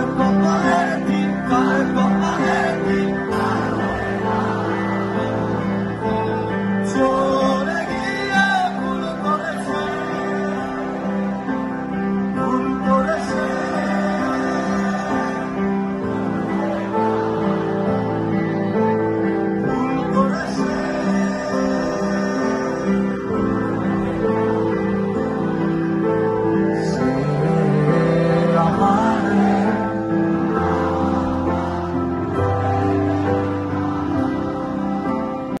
heart, but my